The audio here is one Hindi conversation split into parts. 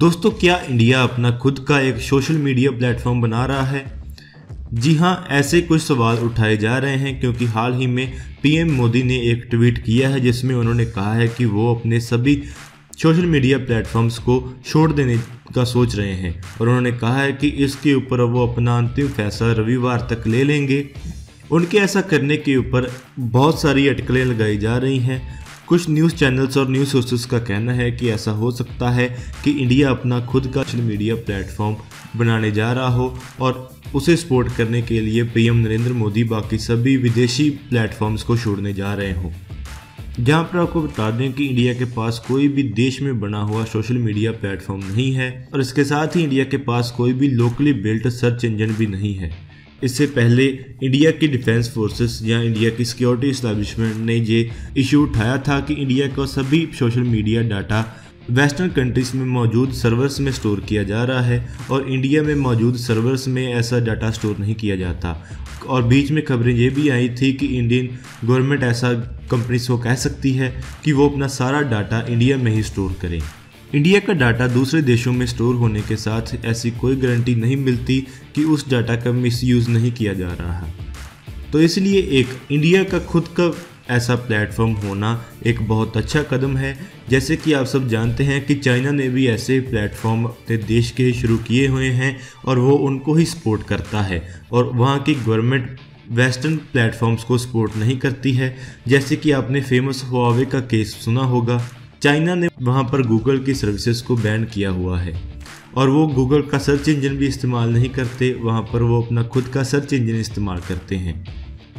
दोस्तों, क्या इंडिया अपना खुद का एक सोशल मीडिया प्लेटफॉर्म बना रहा है? जी हाँ ऐसे कुछ सवाल उठाए जा रहे हैं, क्योंकि हाल ही में पीएम मोदी ने एक ट्वीट किया है, जिसमें उन्होंने कहा है कि वो अपने सभी सोशल मीडिया प्लेटफॉर्म्स को छोड़ देने का सोच रहे हैं। और उन्होंने कहा है कि इसके ऊपर वो अपना अंतिम फैसला रविवार तक ले लेंगे। उनके ऐसा करने के ऊपर बहुत सारी अटकलें लगाई जा रही हैं। कुछ न्यूज़ चैनल्स और न्यूज़ सोर्सेस का कहना है कि ऐसा हो सकता है कि इंडिया अपना खुद का सोशल मीडिया प्लेटफॉर्म बनाने जा रहा हो और उसे सपोर्ट करने के लिए पीएम नरेंद्र मोदी बाकी सभी विदेशी प्लेटफॉर्म्स को छोड़ने जा रहे हों। जहाँ पर आपको बता दें कि इंडिया के पास कोई भी देश में बना हुआ सोशल मीडिया प्लेटफॉर्म नहीं है और इसके साथ ही इंडिया के पास कोई भी लोकली बिल्ट सर्च इंजन भी नहीं है। इससे पहले इंडिया की डिफेंस फोर्सेस या इंडिया की सिक्योरिटी इस्टेब्लिशमेंट ने ये इशू उठाया था कि इंडिया का सभी social media data western countries में मौजूद सर्वर्स में स्टोर किया जा रहा है और इंडिया में मौजूद सर्वर्स में ऐसा डाटा स्टोर नहीं किया जाता। और बीच में खबरें ये भी आई थी कि इंडियन गवर्नमेंट ऐसा कंपनीज़ को कह सकती है कि वो अपना सारा डाटा इंडिया में ही स्टोर करें। इंडिया का डाटा दूसरे देशों में स्टोर होने के साथ ऐसी कोई गारंटी नहीं मिलती कि उस डाटा का मिसयूज़ नहीं किया जा रहा है। तो इसलिए एक इंडिया का खुद का ऐसा प्लेटफॉर्म होना एक बहुत अच्छा कदम है। जैसे कि आप सब जानते हैं कि चाइना ने भी ऐसे प्लेटफॉर्म अपने देश के शुरू किए हुए हैं और वो उनको ही सपोर्ट करता है और वहाँ की गवर्नमेंट वेस्टर्न प्लेटफॉर्म्स को सपोर्ट नहीं करती है। जैसे कि आपने फ़ेमस हुआवे का केस सुना होगा। चाइना ने वहाँ पर गूगल की सर्विसेज़ को बैन किया हुआ है। और वो गूगल का सर्च इंजन भी इस्तेमाल नहीं करते, वहाँ पर वो अपना खुद का सर्च इंजन इस्तेमाल करते हैं।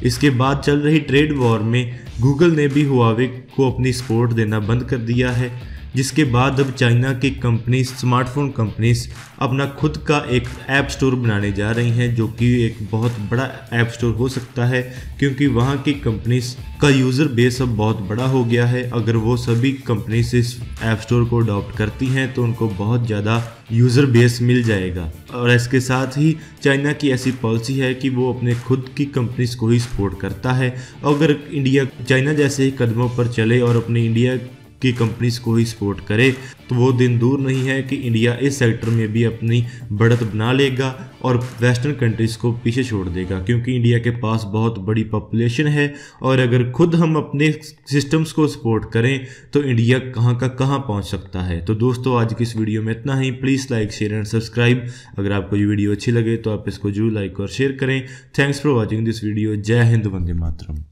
इसके बाद चल रही ट्रेड वॉर में गूगल ने भी हुआवे को अपनी सपोर्ट देना बंद कर दिया है। जिसके बाद अब चाइना की कंपनी स्मार्टफ़ोन कंपनीज़ अपना खुद का एक ऐप स्टोर बनाने जा रही हैं, जो कि एक बहुत बड़ा ऐप स्टोर हो सकता है, क्योंकि वहाँ की कंपनीज़ का यूज़र बेस अब बहुत बड़ा हो गया है। अगर वो सभी कंपनीज़ इस ऐप स्टोर को अडॉप्ट करती हैं तो उनको बहुत ज़्यादा यूज़र बेस मिल जाएगा। और इसके साथ ही चाइना की ऐसी पॉलिसी है कि वो अपने खुद की कंपनीज़ को ही सपोर्ट करता है। अगर इंडिया, चाइना जैसे ही कदमों पर चले और अपने इंडिया की कंपनीज़ को ही सपोर्ट करे तो वो दिन दूर नहीं है कि इंडिया इस सेक्टर में भी अपनी बढ़त बना लेगा और वेस्टर्न कंट्रीज़ को पीछे छोड़ देगा, क्योंकि इंडिया के पास बहुत बड़ी पॉपुलेशन है और अगर खुद हम अपने सिस्टम्स को सपोर्ट करें तो इंडिया कहाँ का कहाँ पहुँच सकता है। तो दोस्तों, आज की इस वीडियो में इतना ही। Please like share and subscribe अगर आपको ये वीडियो अच्छी लगे तो आप इसको ज़रूर लाइक और शेयर करें। Thanks for watching this video जय हिंद, वंदे मातरम।